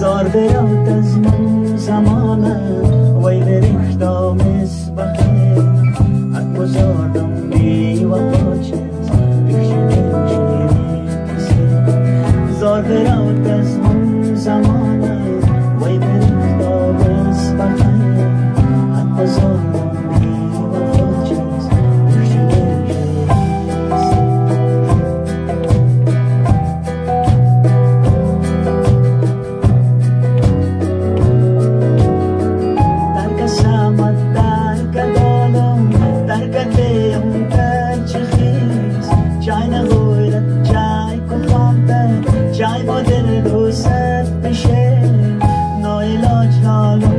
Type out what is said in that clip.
زار برات از من زمانه. وی بریختا بخیر ات بزارم بی و قاچز بخشو بخشو زار برات از من زمانه. فرصت بشه نایلاج حالو